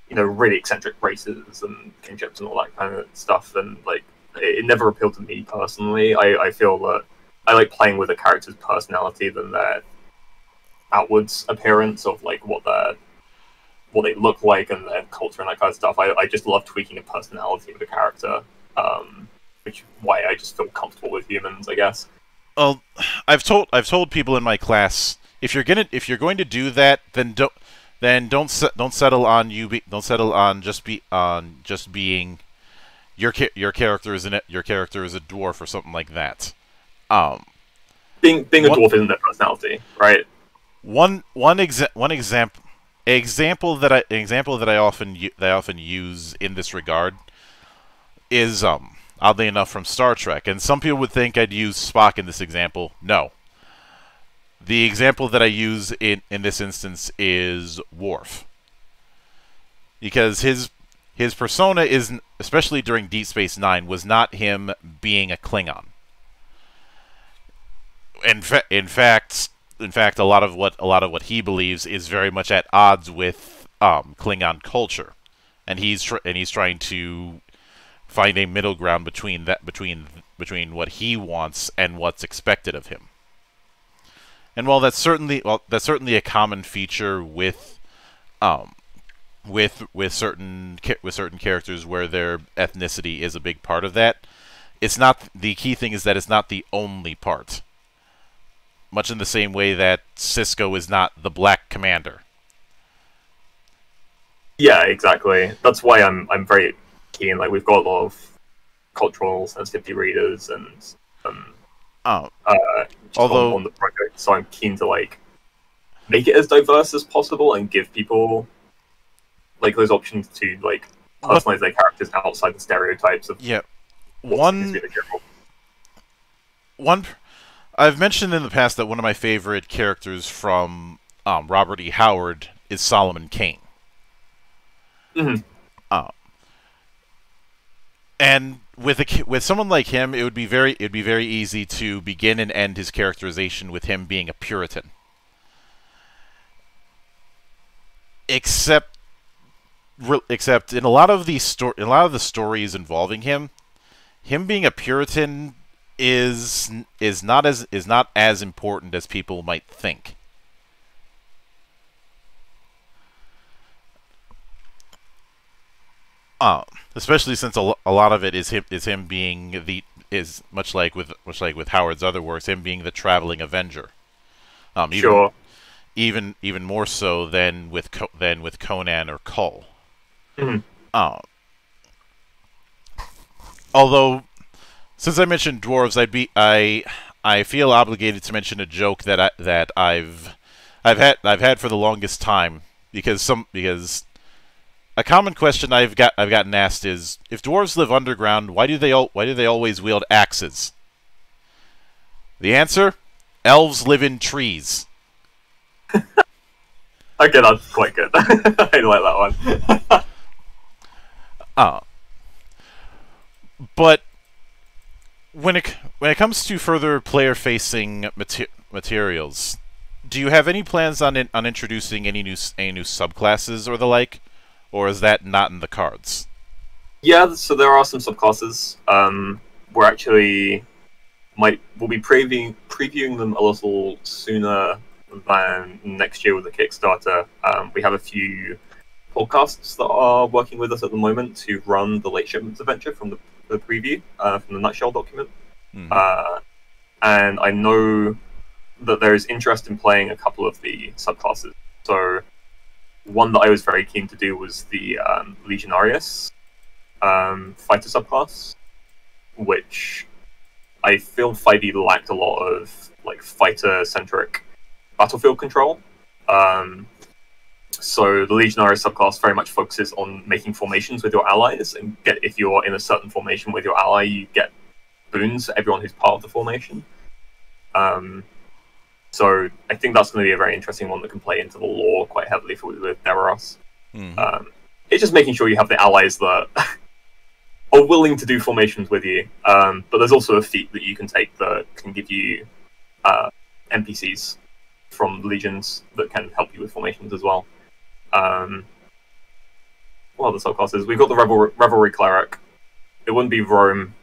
you know, really eccentric races and kinships and all that kind of stuff, and like, it, it never appealed to me personally. I, I feel that I like playing with a character's personality than their outwards appearance of like what their what they look like and their culture and that kind of stuff. I, I just love tweaking the personality of a character, um, which is why I just feel comfortable with humans, I guess. well, I've told I've told people in my class if you're gonna if you're going to do that, then don't then don't don't settle on you be, don't settle on just be on just being your your character is an your character is a dwarf or something like that. Um, Being being a What- dwarf isn't their personality, right? one one exa- one example example that I example that I often that I often use in this regard is um oddly enough from Star Trek and some people would think I'd use Spock in this example. No. The example that I use in in this instance is Worf. Because his his persona is especially during Deep Space 9 was not him being a Klingon in, fa- in fact, in fact, a lot of what a lot of what he believes is very much at odds with um, Klingon culture, and he's tr- and he's trying to find a middle ground between that between between what he wants and what's expected of him. And while that's certainly well, that's certainly a common feature with um, with with certain with certain characters where their ethnicity is a big part of that. It's not the key thing is that it's not the only part much in the same way that Sisko is not the Black Commander. Yeah, exactly. That's why I'm I'm very keen. Like we've got a lot of cultural sensitivity readers and um, Oh, uh, just Although- on, on the project, so I'm keen to like make it as diverse as possible and give people like those options to like What- personalize their characters outside the stereotypes of yeah. One seems to be the general. one I've mentioned in the past that one of my favorite characters from um, Robert E. Howard is Solomon Kane. Mhm. Uh, and with a, with someone like him, it would be very it would be very easy to begin and end his characterization with him being a Puritan. Except, re- except in a lot of these sto- in a lot of the stories involving him, him being a Puritan is is not as is not as important as people might think. Uh, especially since a, a lot of it is him is him being the is much like with much like with Howard's other works, him being the traveling Avenger. Um, even, Sure. even even more so than with Co- than with Conan or Kull. Mhm. Uh, although, since I mentioned dwarves, I'd be I I feel obligated to mention a joke that I that I've I've had I've had for the longest time because some because a common question I've got I've gotten asked is if dwarves live underground, why do they al- why do they always wield axes? The answer: elves live in trees. [laughs] Okay, that's quite good. [laughs] I like that one. [laughs] Uh, but when it when it comes to further player facing mater- materials, do you have any plans on in, on introducing any new any new subclasses or the like, or is that not in the cards? Yeah, so there are some subclasses. Um, we're actually might we'll be previewing previewing them a little sooner than next year with the Kickstarter. Um, we have a few podcasts that are working with us at the moment to run the late shipments adventure from the, the preview uh, from the nutshell document. Mhm. Uh, and I know that there is interest in playing a couple of the subclasses. So one that I was very keen to do was the um, Legionarius um, fighter subclass, which I feel 5e lacked a lot of like fighter centric battlefield control. Um, so the Legionarius subclass very much focuses on making formations with your allies, and get if you're in a certain formation with your ally, you get boons for everyone who's part of the formation. Um, so I think that's going to be a very interesting one that can play into the lore quite heavily for with Deveros. Mhm. Um, it's just making sure you have the allies that [laughs] are willing to do formations with you. Um, but there's also a feat that you can take that can give you uh, NPCs from legions that can help you with formations as well. Um, what other subclasses? We've got the Revel- Revelry Cleric. It wouldn't be Rome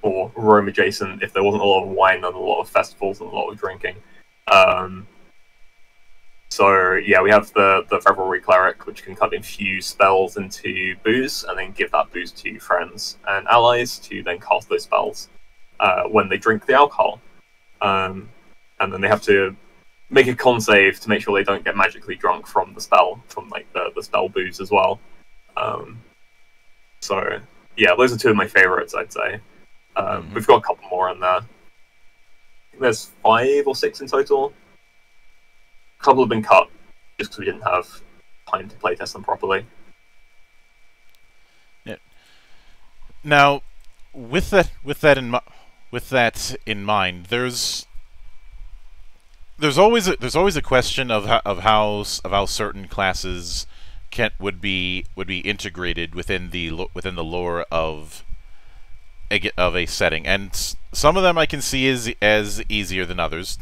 or Rome adjacent if there wasn't a lot of wine and a lot of festivals and a lot of drinking. Um, so yeah, we have the the Revelry Cleric, which can kind of infuse spells into booze and then give that booze to friends and allies to then cast those spells uh, when they drink the alcohol. Um, and then they have to make a con save to make sure they don't get magically drunk from the spell, from like the, the spell booze as well. Um, so yeah, those are two of my favorites, I'd say. Um, Mhm. We've got a couple more in there. There's five or six in total. A couple have been cut just because we didn't have time to playtest them properly. Now, with that with that in mi- with that in mind, there's there's always a, there's always a question of how, of how of how certain classes can would be would be integrated within the within the lore of a, of a setting, and some of them I can see as as easier than others.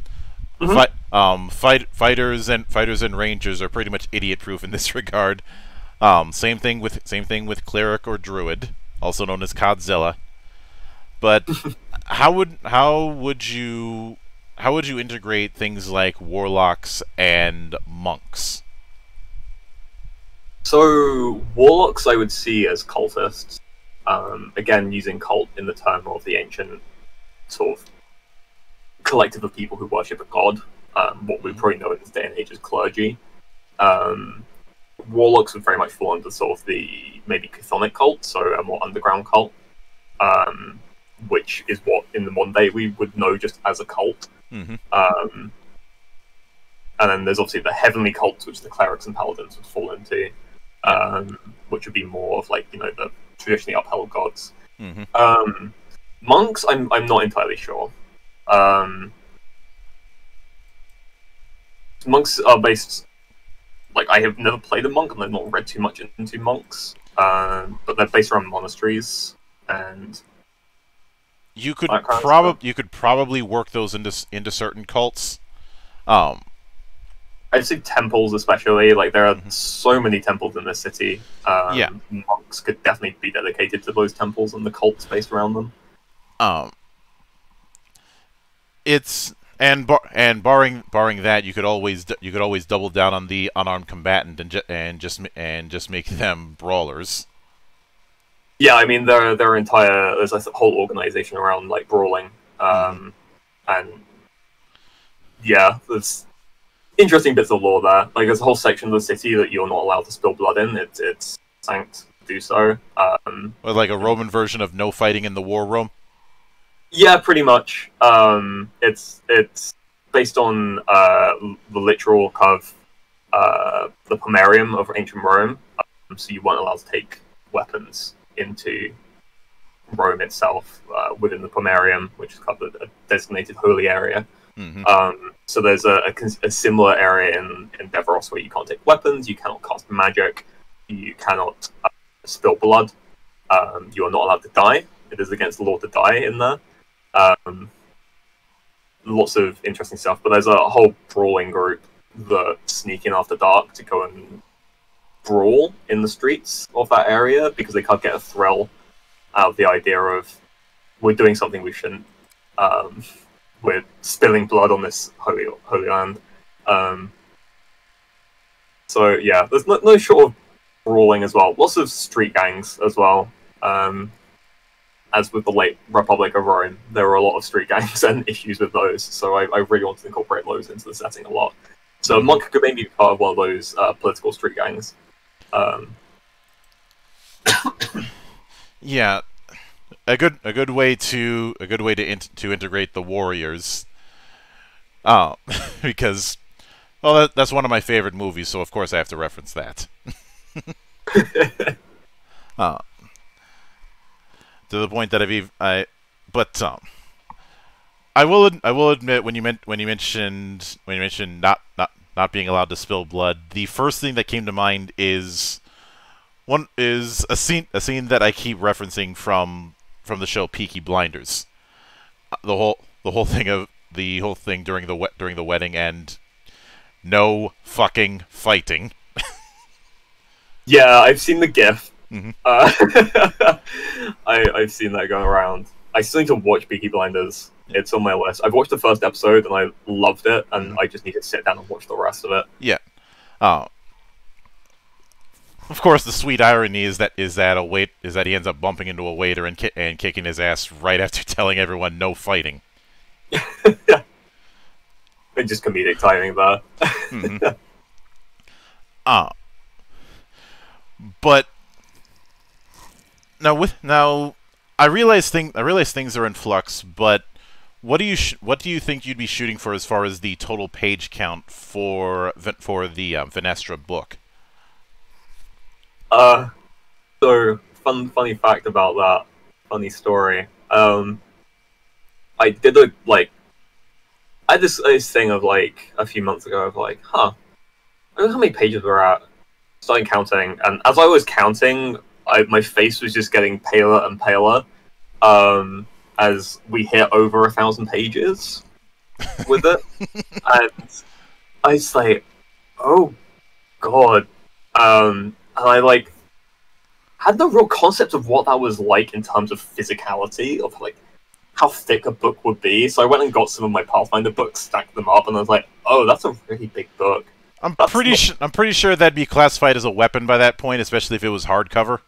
Mhm. Fight, um, fight, fighters and fighters and rangers are pretty much idiot-proof in this [laughs] regard. Um, same thing with same thing with cleric or druid, also known as Codzilla. But [laughs] how would how would you how would you integrate things like warlocks and monks? So warlocks, I would see as cultists. Um, again, using cult in the term of the ancient sort of collective of people who worship a god. Um, what we probably know in this day and age as clergy. Um, warlocks would very much fall under sort of the maybe chthonic cult, so a more underground cult, um, which is what in the modern day we would know just as a cult. Hmm Um, and then there's obviously the heavenly cults, which the clerics and paladins would fall into, um, which would be more of like you know the traditionally upheld gods. hmm Um, monks, I'm I'm not entirely sure. Um, monks are based. Like I have never played a monk, and I've not read too much into monks. Um, but they're based around monasteries, and You could That kind of probably you could probably work those into into certain cults. Um, I'd say temples, especially. Like there are Mhm. so many temples in this city. Um, Yeah. monks could definitely be dedicated to those temples and the cults based around them. um, it's and bar, and barring barring that, you could always you could always double down on the unarmed combatant and ju- and just and just make [laughs] them brawlers. Yeah, I mean there there are entire there's a whole organization around like brawling, um, and yeah, there's interesting bits of lore there. Like there's a whole section of the city that you're not allowed to spill blood in. It's it's sanct to do so. Um, Or like a Roman version of no fighting in the war room. Yeah, pretty much. Um, it's it's based on uh, the literal kind of uh, the pomerium of ancient Rome. Um, so you weren't allowed to take weapons into Rome itself uh, within the pomerium, which is of a designated holy area. hmm Um, so there's a, a, a similar area in, in Deveros where you can't take weapons, you cannot cast magic, you cannot uh, spill blood, um, you are not allowed to die. It is against the law to die in there. Um, lots of interesting stuff, but there's a whole brawling group that sneak in after dark to go and brawl in the streets of that area because they can't get a thrill out of the idea of we're doing something we shouldn't. Um, we're spilling blood on this holy holy land. Um, so yeah, there's no, no short of brawling as well. Lots of street gangs as well. Um, as with the late Republic of Rome, there were a lot of street gangs [laughs] and issues with those. So I, I really wanted to incorporate those into the setting a lot. So Monk could maybe be part of one of those uh, political street gangs. Um, [coughs] Yeah, a good a good way to a good way to to integrate the warriors. Oh, [laughs] because well, that, that's one of my favorite movies, so of course I have to reference that. uh, [laughs] [laughs] to the point that I've ev- I, but um, I will I will admit when you meant when you mentioned when you mentioned not not not being allowed to spill blood, the first thing that came to mind is one is a scene a scene that I keep referencing from from the show Peaky Blinders. Uh, The whole the whole thing of the whole thing during the during the wedding and no fucking fighting. [laughs] yeah, I've seen the GIF. Mhm. Uh, [laughs] I, I've seen that going around. I still need to watch Peaky Blinders. It's on my list. I've watched the first episode and I loved it, and I just need to sit down and watch the rest of it. Yeah. Uh, of course, the sweet irony is that is that a wait is that he ends up bumping into a waiter and ki- and kicking his ass right after [laughs] telling everyone no fighting. [laughs] It's just comedic timing there. Mhm. [laughs] Ah. But now with now I realize thing I realize things are in flux, but what do you what do you think you'd be shooting for as far as the total page count for for the um, Vynestra book? Uh, so fun, funny fact about that. Funny story. Um, I did a like. I had this, this thing of like a few months ago of like, huh, I don't know how many pages we're at. Starting counting, and as I was counting, I, my face was just getting paler and paler. Um, as we hit over a thousand pages with it, [laughs] and I was like, oh god. Um, and I like had no real concept of what that was like in terms of physicality of like how thick a book would be. So I went and got some of my Pathfinder books, stacked them up, and I was like, "Oh, that's a really big book." I'm That's pretty not- I'm pretty sure that'd be classified as a weapon by that point, especially if it was hardcover.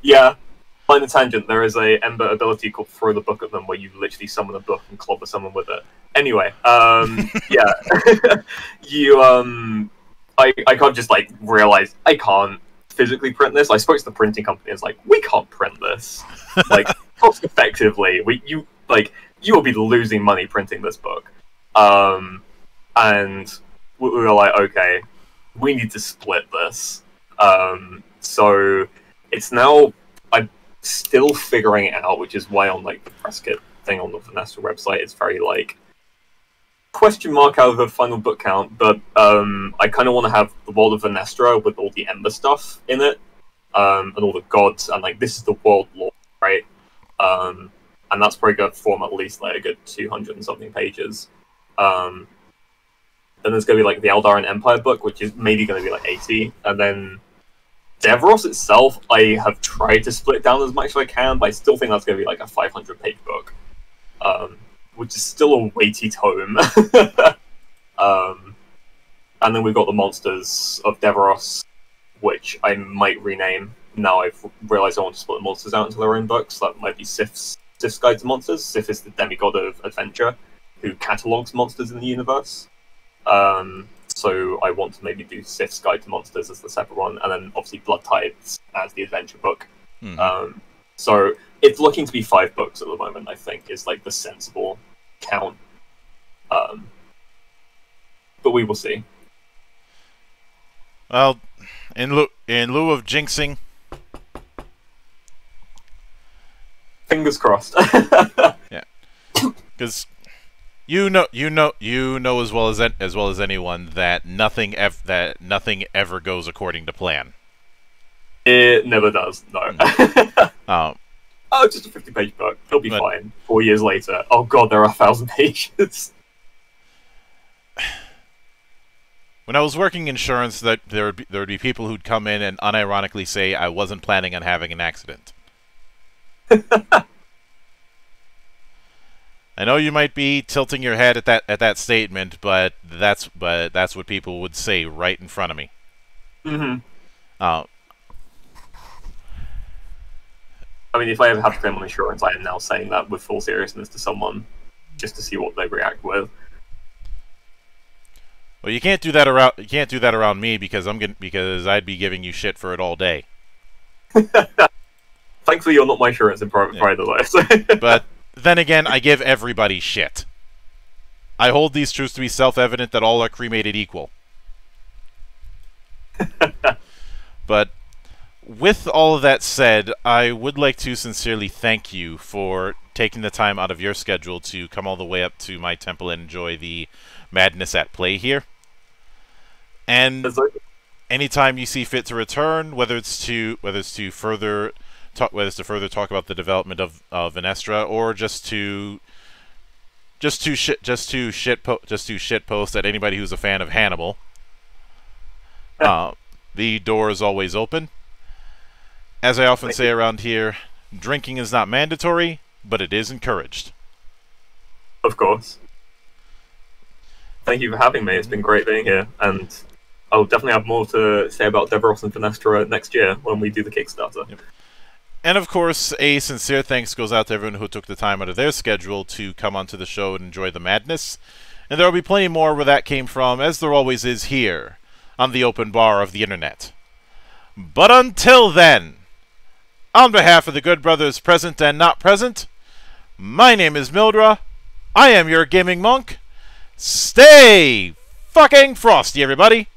Yeah. On the tangent, there is a Ember ability called Throw the Book at them, where you literally summon a book and clobber someone with it. Anyway, um, [laughs] yeah, [laughs] you um, I I can't just like realize I can't physically print this. I spoke to the printing company. and It's like we can't print this [laughs] like cost effectively. We you like you will be losing money printing this book. Um, and we we were like, okay, we need to split this. Um, so it's now still figuring it out, which is why on like the press kit thing on the Vynestra website, it's very like question mark out of the final book count. But um, I kind of want to have the world of Vynestra with all the Ember stuff in it, um, and all the gods, and like this is the world lore, right? Um, and that's probably going to form at least like a good two hundred and something pages. Um, then there's going to be like the Eldarin Empire book, which is maybe going to be like 80. And then Deveros itself, I have tried to split down as much as I can, but I still think that's going to be like a 500 page book, um, which is still a weighty tome. [laughs] um, and then we've got the Monsters of Deveros, which I might rename. Now I've realized I want to split the monsters out into their own books. That might be Sif's, Sif's Guide to Monsters. Sif is the demigod of adventure who catalogs monsters in the universe. Um, so I want to maybe do Sif's Guide to Monsters as the separate one, and then obviously Blood Tides as the adventure book. Mhm. Um, so it's looking to be five books at the moment. I think is like the sensible count. Um, but we will see. Well, in lieu in lieu of jinxing, Fingers crossed. [laughs] Yeah, because you know, you know, you know as well as as well as anyone that nothing ev- that nothing ever goes according to plan. it never does. No. Um, [laughs] oh, just a fifty-page book. It'll be But- fine. Four years later, oh god, there are a thousand [laughs] pages. when I was working insurance, that there would be, there would be people who'd come in and unironically say I wasn't planning on having an accident. [laughs] I know you might be tilting your head at that at that statement, but that's but that's what people would say right in front of me. hmm Uh, I mean, if I ever have to claim on insurance, I am now saying that with full seriousness to someone, just to see what they react with. well, you can't do that around you can't do that around me because I'm gonna because I'd be giving you shit for it all day. [laughs] Thankfully, you're not my insurance in private Yeah. provider, though. So. But then again, I give everybody shit. I hold these truths to be self-evident that all are cremated equal. [laughs] but with all of that said, I would like to sincerely thank you for taking the time out of your schedule to come all the way up to my temple and enjoy the madness at play here. And anytime you see fit to return, whether it's to whether it's to further talk whether it's to further talk about the development of of Vynestra or just to just to shit just to shit po- just to shit post at anybody who's a fan of Hannibal. uh, the door is always open. As I often say around here, drinking is not mandatory, but it is encouraged. Of course. Thank you for having me. It's been great being here, and I'll definitely have more to say about Deveros and Vynestra next year when we do the Kickstarter. And of course, a sincere thanks goes out to everyone who took the time out of their schedule to come onto the show and enjoy the madness. And there will be plenty more where that came from, as there always is here on the open bar of the internet. But until then, on behalf of the good brothers present and not present, my name is Mildra. I am your gaming monk. Stay fucking frosty, everybody.